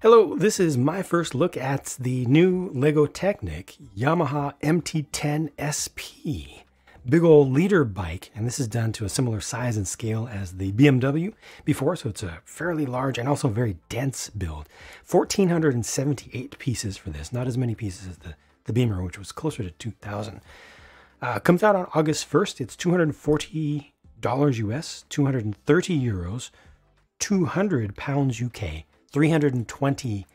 Hello, this is my first look at the new LEGO Technic Yamaha MT10 SP. Big old liter bike, and this is done to a similar size and scale as the BMW before, so it's a fairly large and also very dense build. 1,478 pieces for this, not as many pieces as the, the Beamer, which was closer to 2,000. Uh, comes out on August 1st. It's $240 US, 230 euros, 200 pounds UK. 320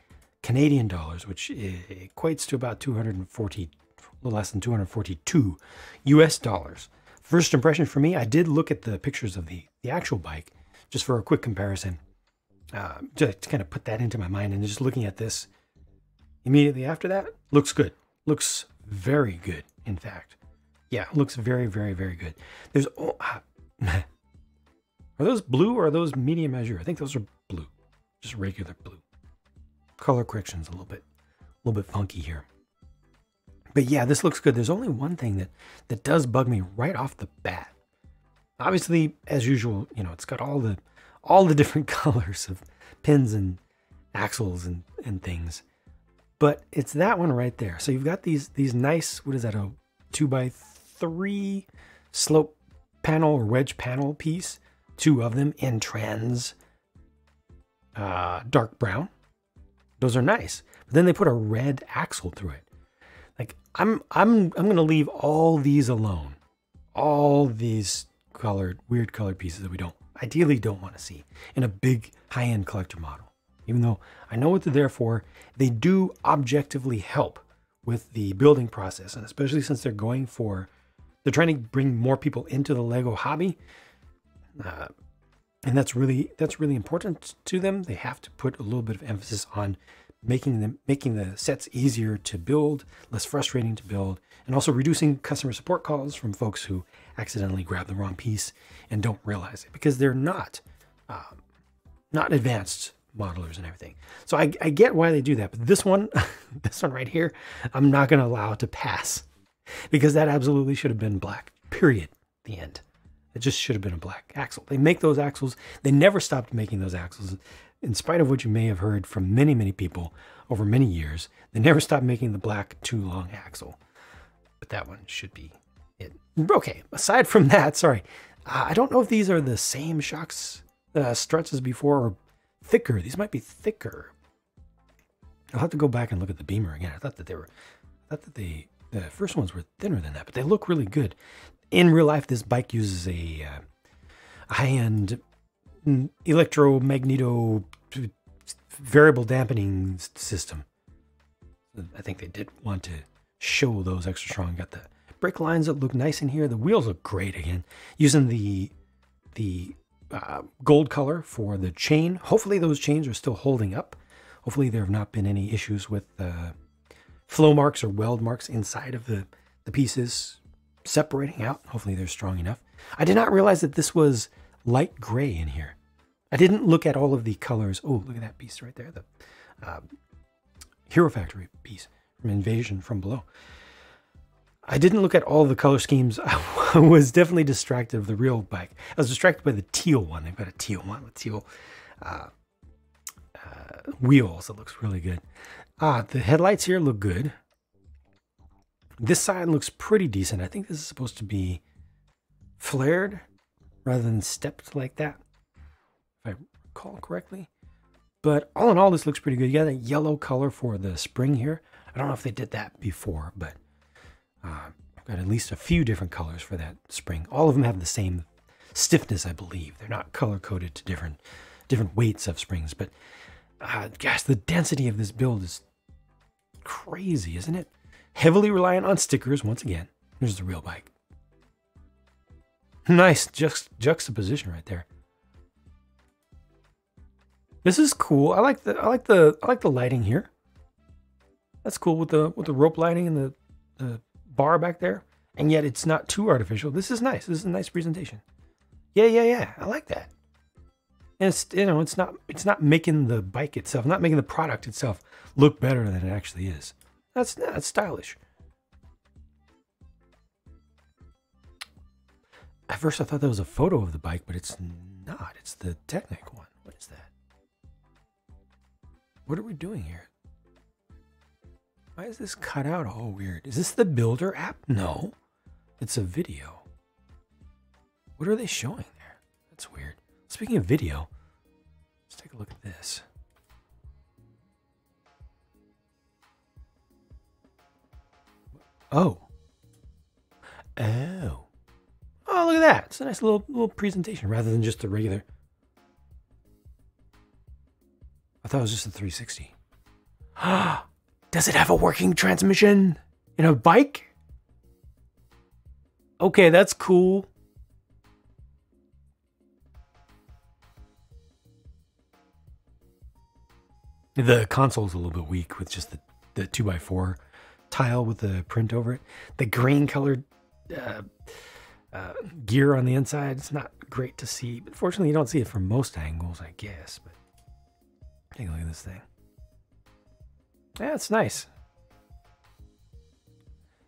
Canadian dollars, which equates to about 240, a little less than 242 US dollars. First impression for me, I did look at the pictures of the, the actual bike just for a quick comparison, uh, just to kind of put that into my mind. And just looking at this immediately after that, looks good. Looks very good, in fact. Yeah, looks very, very, very good. There's, oh, uh, are those blue or are those medium azure? I think those are blue just regular blue. Color correction's a little bit, a little bit funky here. But yeah, this looks good. There's only one thing that that does bug me right off the bat. Obviously, as usual, you know, it's got all the all the different colors of pins and axles and and things. But it's that one right there. So you've got these these nice, what is that, a two by three slope panel or wedge panel piece, two of them in trans uh, dark brown. Those are nice. But then they put a red axle through it. Like I'm I'm I'm gonna leave all these alone. All these colored, weird colored pieces that we don't ideally don't want to see in a big high-end collector model. Even though I know what they're there for, they do objectively help with the building process, and especially since they're going for they're trying to bring more people into the Lego hobby. Uh, and that's really that's really important to them. They have to put a little bit of emphasis on making them making the sets easier to build, less frustrating to build, and also reducing customer support calls from folks who accidentally grab the wrong piece and don't realize it because they're not um, not advanced modelers and everything. So I, I get why they do that, but this one, this one right here, I'm not going to allow it to pass because that absolutely should have been black. Period. The end. It just should have been a black axle. They make those axles. They never stopped making those axles. In spite of what you may have heard from many, many people over many years, they never stopped making the black too long axle. But that one should be it. Okay, aside from that, sorry. Uh, I don't know if these are the same shocks, uh, struts as before or thicker. These might be thicker. I'll have to go back and look at the Beamer again. I thought that they were, I thought that they, the first ones were thinner than that, but they look really good in real life, this bike uses a, uh, high-end electromagneto variable dampening system. I think they did want to show those extra strong. Got the brake lines that look nice in here. The wheels look great again. Using the the uh, gold color for the chain. Hopefully those chains are still holding up. Hopefully there have not been any issues with uh, flow marks or weld marks inside of the, the pieces separating out. Hopefully they're strong enough. I did not realize that this was light gray in here. I didn't look at all of the colors. Oh, look at that piece right there. The uh, Hero Factory piece from Invasion from Below. I didn't look at all the color schemes. I was definitely distracted of the real bike. I was distracted by the teal one. I've got a teal one with teal uh, uh, wheels. It looks really good. Ah, the headlights here look good. This side looks pretty decent. I think this is supposed to be flared rather than stepped like that, if I recall correctly. But all in all, this looks pretty good. You got a yellow color for the spring here. I don't know if they did that before, but uh, I've got at least a few different colors for that spring. All of them have the same stiffness, I believe. They're not color coded to different different weights of springs, but uh, gosh, the density of this build is crazy, isn't it? Heavily reliant on stickers once again. Here's the real bike. Nice just juxtaposition right there. This is cool. I like the I like the I like the lighting here. That's cool with the with the rope lighting and the, the bar back there. And yet it's not too artificial. This is nice. This is a nice presentation. Yeah, yeah, yeah. I like that. And it's you know, it's not it's not making the bike itself, not making the product itself look better than it actually is. That's that's stylish. At first, I thought that was a photo of the bike, but it's not. It's the Technic one. What is that? What are we doing here? Why is this cut out all weird? Is this the Builder app? No, it's a video. What are they showing there? That's weird. Speaking of video, let's take a look at this. Oh. Oh. Oh, look at that. It's a nice little little presentation rather than just a regular. I thought it was just a 360. Does it have a working transmission in a bike? Okay, that's cool. The console's a little bit weak with just the, the 2x4 tile with the print over it. The green colored uh, uh, gear on the inside, it's not great to see. But fortunately, you don't see it from most angles, I guess. But take a look at this thing. Yeah, it's nice.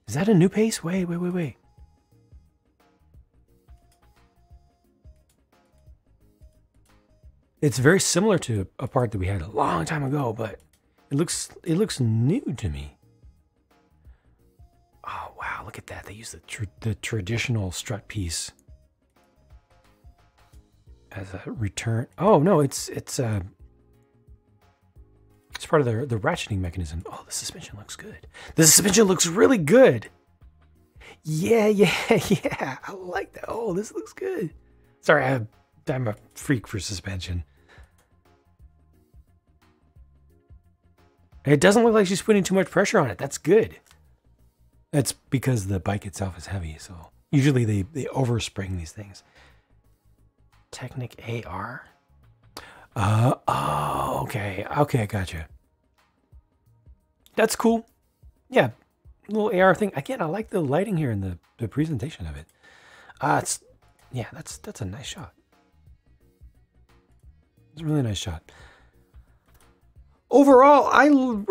Is that a new pace? Wait, wait, wait, wait. It's very similar to a part that we had a long time ago, but it looks it looks new to me. Oh wow, look at that! They use the tr the traditional strut piece as a return. Oh no, it's it's uh it's part of the the ratcheting mechanism. Oh, the suspension looks good. The suspension looks really good. Yeah, yeah, yeah. I like that. Oh, this looks good. Sorry, I, I'm a freak for suspension. It doesn't look like she's putting too much pressure on it. That's good. That's because the bike itself is heavy. So usually they, they overspring these things. Technic AR. Uh, oh, okay. Okay, I gotcha. That's cool. Yeah, little AR thing. Again, I like the lighting here and the, the presentation of it. Uh, it's, yeah, that's that's a nice shot. It's a really nice shot overall, I,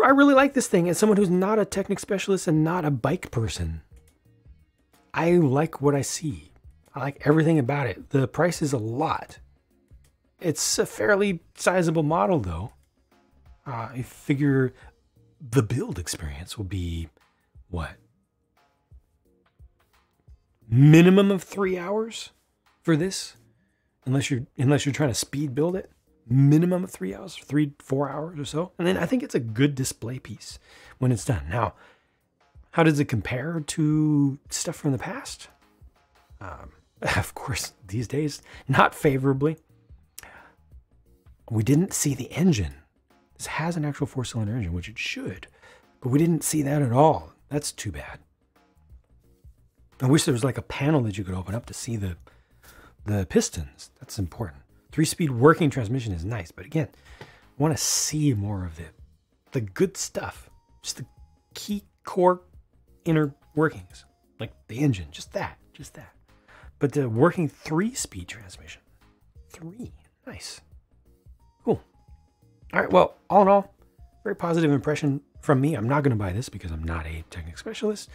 I really like this thing as someone who's not a Technic specialist and not a bike person. I like what I see. I like everything about it. The price is a lot. It's a fairly sizable model though. Uh, I figure the build experience will be what? Minimum of three hours for this, unless you're unless you're trying to speed build it minimum of three hours, three, four hours or so. And then I think it's a good display piece when it's done. Now, how does it compare to stuff from the past? Um, of course, these days, not favorably. We didn't see the engine. This has an actual four cylinder engine, which it should, but we didn't see that at all. That's too bad. I wish there was like a panel that you could open up to see the the pistons. That's important. Three-speed working transmission is nice, but again, want to see more of the, the good stuff. Just the key core inner workings, like the engine, just that, just that. But the working three-speed transmission, three, nice, cool. All right, well, all in all, very positive impression from me. I'm not going to buy this because I'm not a Technic specialist.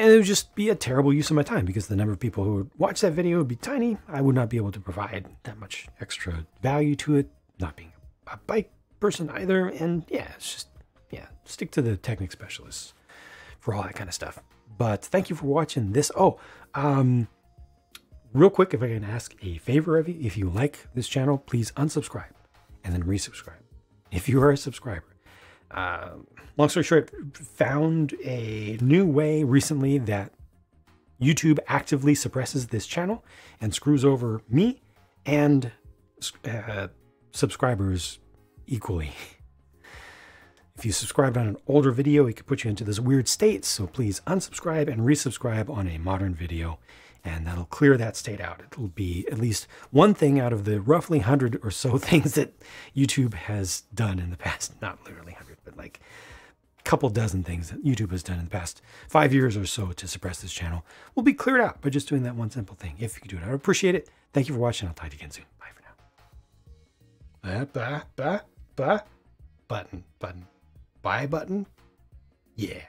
And it would just be a terrible use of my time because the number of people who would watch that video would be tiny. I would not be able to provide that much extra value to it, not being a bike person either. And yeah, it's just, yeah, stick to the Technic specialists for all that kind of stuff. But thank you for watching this. Oh, um, real quick, if I can ask a favor of you, if you like this channel, please unsubscribe and then resubscribe. If you are a subscriber, long story short, found a new way recently that YouTube actively suppresses this channel and screws over me and uh, subscribers equally. If you subscribed on an older video, it could put you into this weird state. So please unsubscribe and resubscribe on a modern video, and that'll clear that state out. It'll be at least one thing out of the roughly 100 or so things that YouTube has done in the past. Not literally 100 but like a couple dozen things that YouTube has done in the past five years or so to suppress this channel will be cleared out by just doing that one simple thing. If you could do it, I would appreciate it. Thank you for watching. I'll talk to you again soon. Bye for now. Bye, bye, bye, bye. Button, button. Buy button? Yeah.